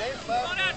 James left.